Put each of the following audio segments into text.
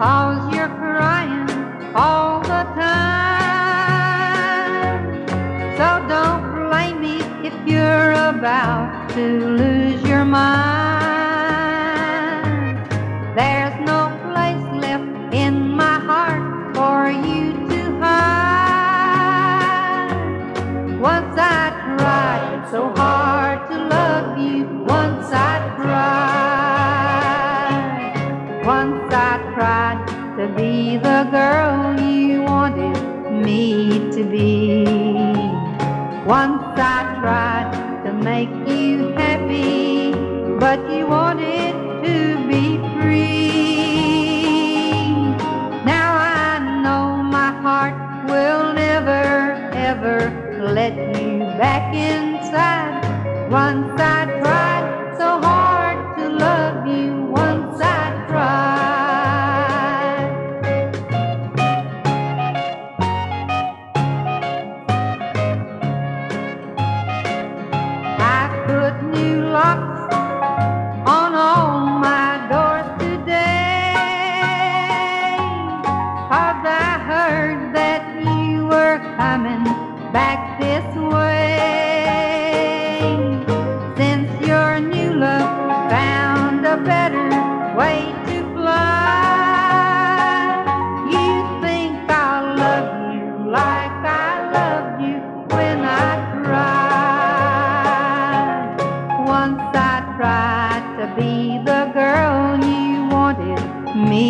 cause you're crying all the time. So don't blame me if you're about to lose your mind. There's no place left in my heart for you to hide. Once I tried so hard to love you. Once I tried to be the girl you wanted me to be. Once I tried to make you happy, but you wanted to be free. Now I know my heart will never, ever let you back inside. Once I tried this way. Since your new love found a better way to fly, you think I'll love you like I loved you when I cried. Once I tried to be the girl you wanted me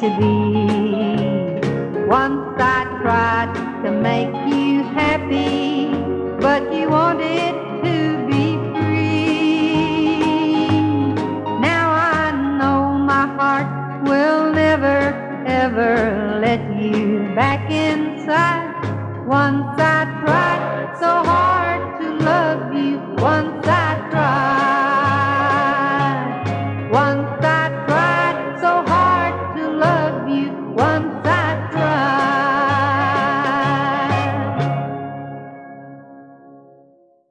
to be. Once I tried to make you happy, but you wanted to be free. Now I know my heart will never, ever let you back inside. Once I tried so hard to love you, once